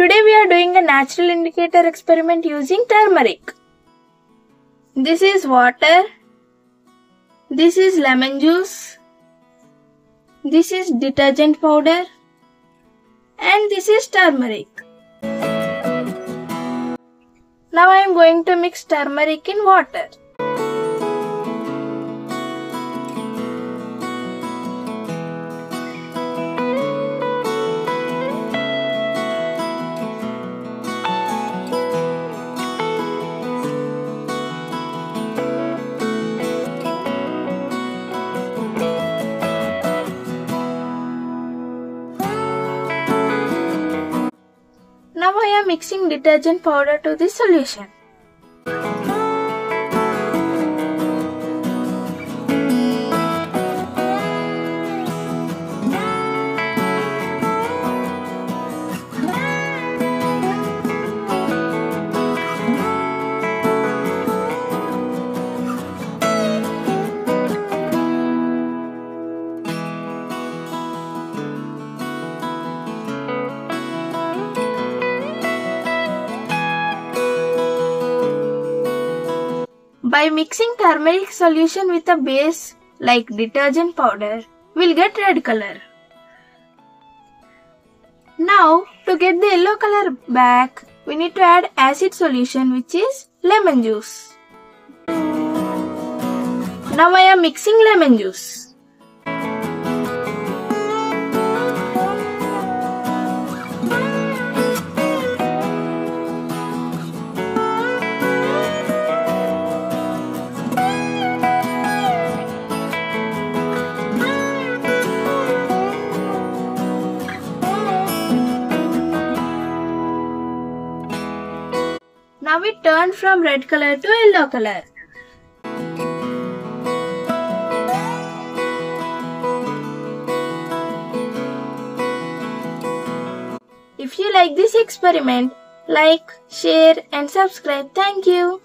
Today we are doing a natural indicator experiment using turmeric. This is water. This is lemon juice. This is detergent powder. And this is turmeric. Now I am going to mix turmeric in water. Now I am mixing detergent powder to the solution. By mixing turmeric solution with a base like detergent powder, we'll get red color. Now, to get the yellow color back, we need to add acid solution which is lemon juice. Now I am mixing lemon juice. Now it turned from red color to yellow color. If you like this experiment, like, share and subscribe. Thank you.